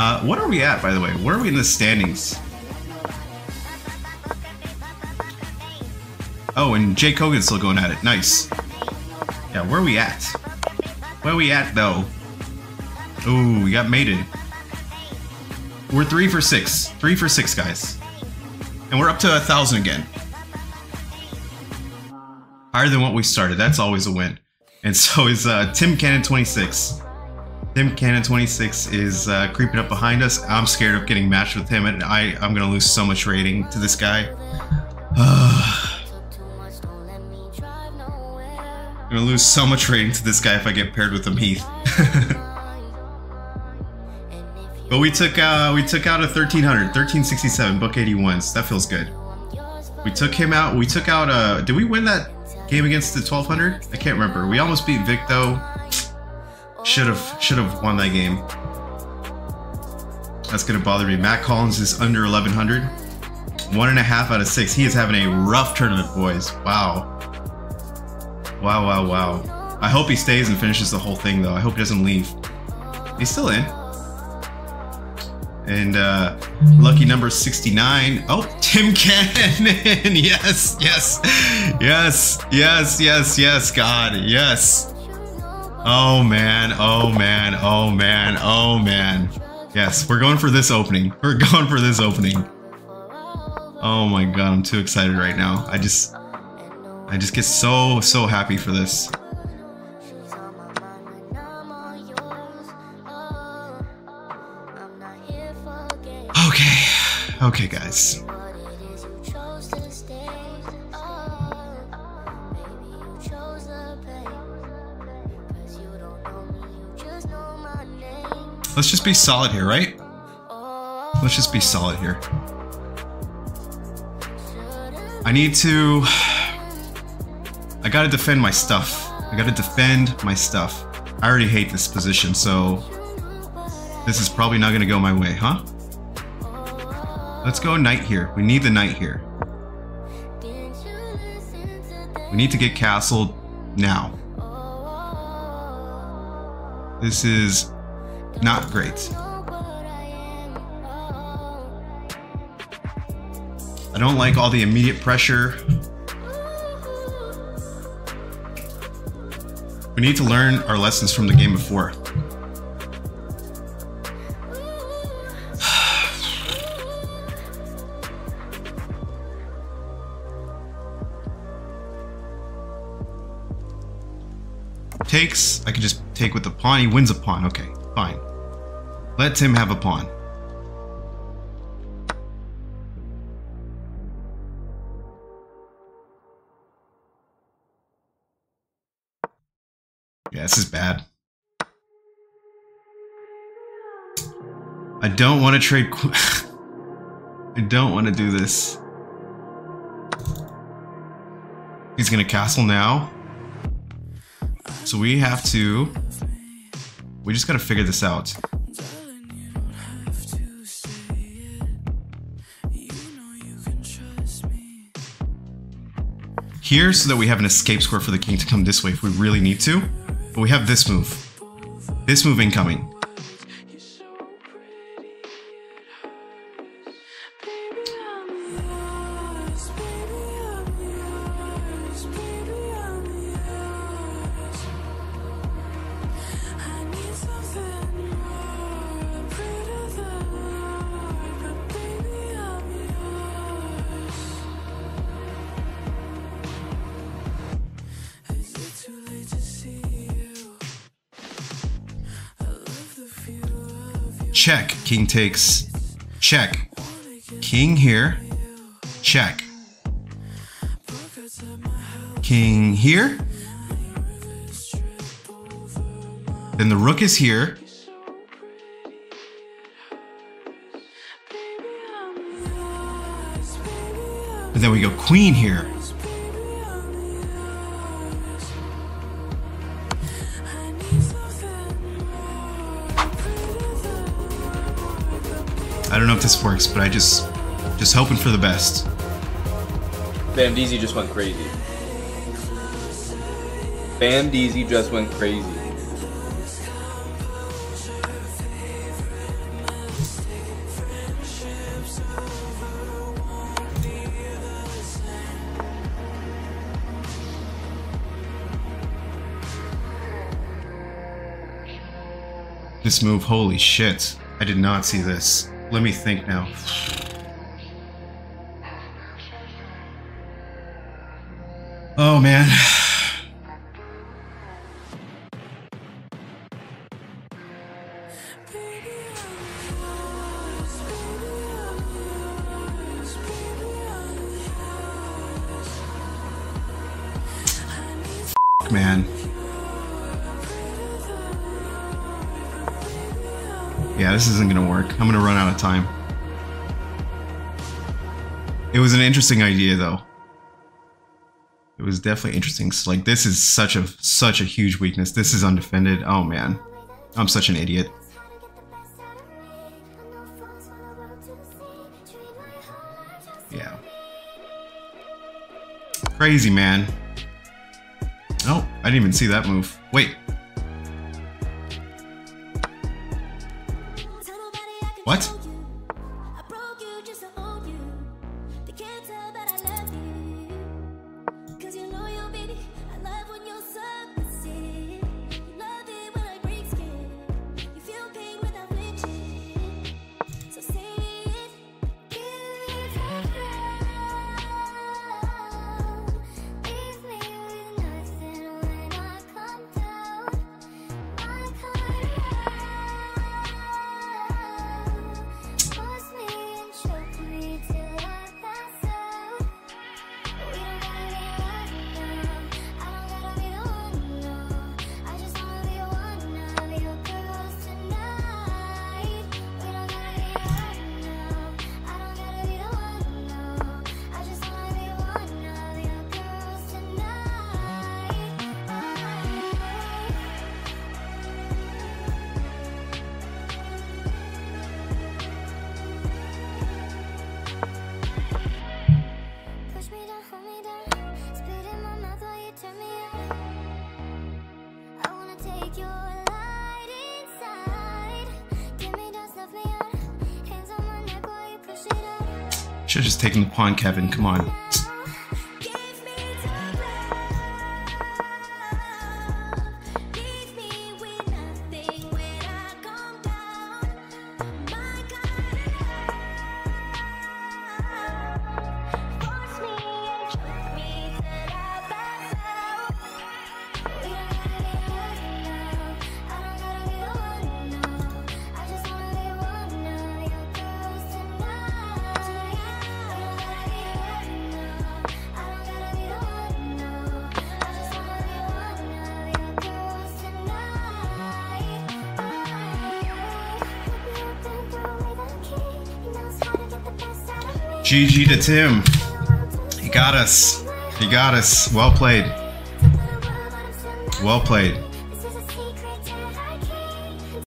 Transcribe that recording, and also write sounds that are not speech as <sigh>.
Uh, what are we at, by the way? Where are we in the standings? Oh, and Jake Hogan's still going at it. Nice. Yeah, where are we at? Where are we at, though? Ooh, we got mated. We're three for six. Three for six, guys. And we're up to a thousand again. Higher than what we started. That's always a win. And so is uh, Tim Cannon 26. Tim Cannon 26 is uh, creeping up behind us. I'm scared of getting matched with him, and I, I'm going to lose so much rating to this guy. <sighs> I'm going to lose so much rating to this guy if I get paired with him, Heath. <laughs> but we took uh, we took out a 1300, 1367, book 81s. That feels good. We took him out. We took out. Uh, did we win that game against the 1200? I can't remember. We almost beat Vic though. Should have should have won that game. That's gonna bother me. Matt Collins is under 1100. One and a half out of six. He is having a rough tournament, boys. Wow. Wow, wow, wow. I hope he stays and finishes the whole thing, though. I hope he doesn't leave. He's still in. And uh, lucky number 69. Oh, Tim <laughs> Cannon. yes, yes, yes, yes, yes, yes, God, yes. Oh man, oh man, oh man, oh man. Yes, we're going for this opening. <laughs> We're going for this opening. Oh my god, I'm too excited right now. I just I just get so so happy for this. Okay. Okay, guys. Let's just be solid here, right? Let's just be solid here. I need to... I gotta defend my stuff. I gotta defend my stuff. I already hate this position, so... This is probably not gonna go my way, huh? Let's go knight here. We need the knight here. We need to get castled now. This is not great. I don't like all the immediate pressure. We need to learn our lessons from the game before. <sighs> Takes, I can just take with the pawn. He wins a pawn. Okay, fine. Let Tim have a pawn. Yeah, this is bad. I don't want to trade. <laughs> I don't want to do this. He's gonna castle now. So we have to. We just gotta figure this out. Here, so that we have an escape square for the king to come this way if we really need to. But we have this move. This move incoming. Check. King takes. Check. King here. Check. King here. Then the rook is here. And then we go queen here. I don't know if this works, but I just just hoping for the best. Bhamdeezy just went crazy. Bhamdeezy just went crazy. This move, holy shit. I did not see this. Let me think now. Oh man. man. Yeah, this isn't gonna work. I'm gonna run out of time. It was an interesting idea though. It was definitely interesting. So, like this is such a such a huge weakness. This is undefended. Oh man. I'm such an idiot. Yeah. Crazy man. Oh, I didn't even see that move. Wait. Should have just taken the pawn, Kevin. Come on. GG to Tim. He got us. He got us. Well played. Well played.